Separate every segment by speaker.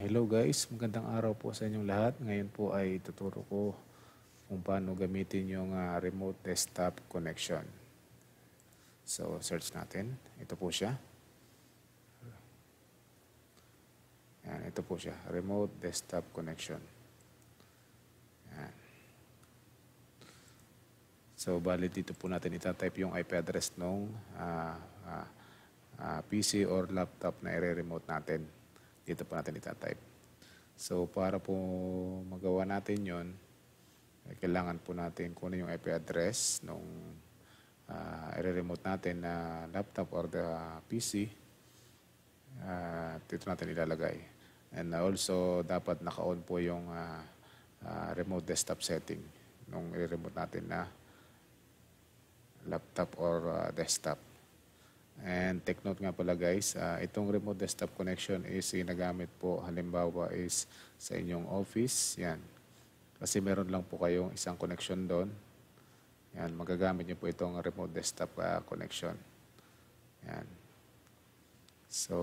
Speaker 1: Hello guys, magandang araw po sa inyong lahat. Ngayon po ay tuturo ko kung paano gamitin yung ah, remote desktop connection. So, search natin. Ito po siya. Yan, ito po siya. Remote desktop connection. Yan. So, bali dito po natin itatype yung IP address ng PC or laptop na i-remote natin. Dito po natin itatype. So, para po magawa natin yon eh, kailangan po natin kunin yung IP address nung uh, i-remote natin na laptop or the PC. Uh, dito natin ilalagay. And also, dapat naka-on po yung uh, uh, remote desktop setting nung i-remote natin na laptop or uh, desktop. And take note nga pala guys, uh, itong remote desktop connection is ginagamit po halimbawa is sa inyong office. Yan. Kasi meron lang po kayong isang connection doon. Yan, magagamit niyo po itong remote desktop uh, connection. Yan. So,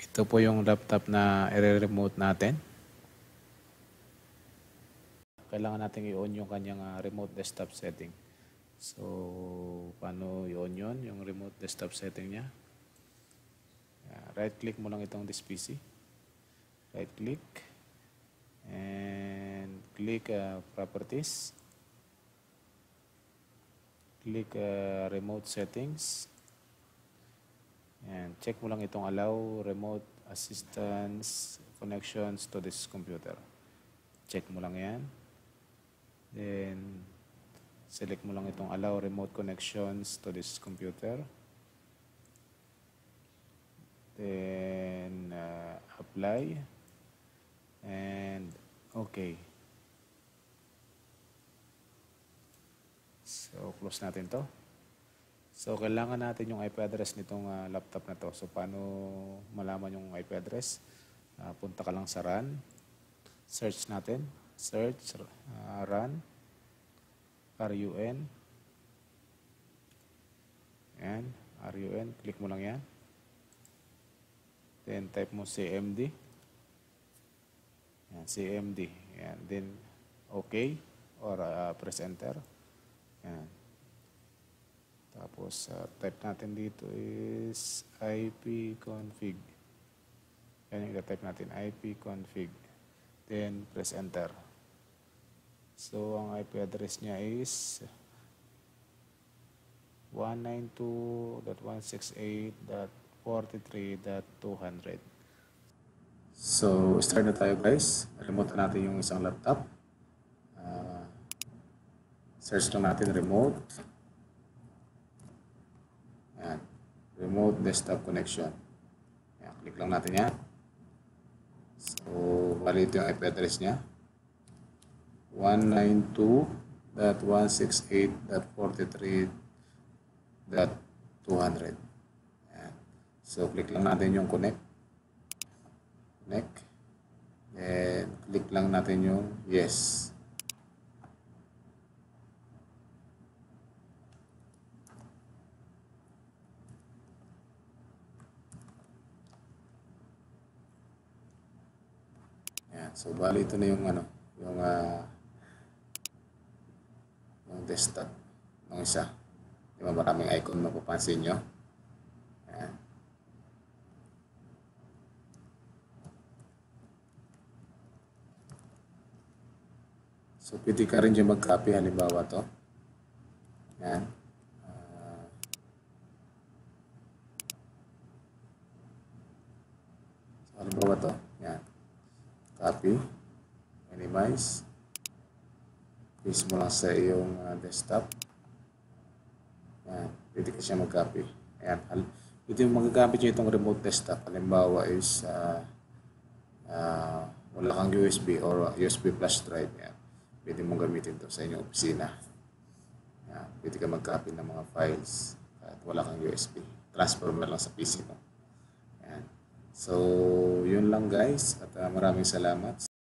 Speaker 1: ito po yung laptop na i-remote natin. Kailangan natin i-on yung kanyang uh, remote desktop setting. So, paano yun yun, yung remote desktop setting niya? Uh, right-click mo lang itong this PC. Right-click. And click uh, Properties. Click uh, Remote Settings. And check mo lang itong Allow Remote Assistance Connections to this computer. Check mo lang yan. Then, Select mo lang itong allow remote connections to this computer. Then uh, apply and okay. So close natin to. So kailangan natin yung IP address nitong uh, laptop na to. So paano malaman yung IP address? Uh, punta ka lang sa run. Search natin. Search, uh, run. RUN. Yan, RUN. Click mo lang yan. Then type mo CMD. Yan, CMD. Yan, then OK or uh, press enter. Yan. Tapos uh, type natin dito is ipconfig. Yan yung type natin, ipconfig. Then press enter. So, ang IP address niya is 192.168.43.200. So, start na tayo guys. Remote na natin yung isang laptop. Uh, search lang natin remote. Yan. Remote desktop connection. Yan. Click lang natin yan. So, bali ito yung IP address niya. 192.168.43.200. So, click lang natin yung connect. Connect. Then, click lang natin yung yes. Yan. So, bali ito na yung ano, yung uh, desktop ng isa. Di ba maraming icon mapapansin nyo? Ayan. So, pwede ka rin dyan mag-copy. Halimbawa to. Ayan. Uh, so, halimbawa to. Ayan. Copy. Minimize paste mo lang sa iyong uh, desktop. Yan. Pwede ka siya mag-copy. Ayan. Pwede mo magagamit nyo itong remote desktop. Halimbawa is uh, uh, wala kang USB or USB flash drive. Yan. Pwede mong gamitin to sa inyong opisina. Yan. Pwede ka mag-copy ng mga files at wala kang USB. Transfer mo lang sa PC mo. Yan. So, yun lang guys. At uh, maraming salamat.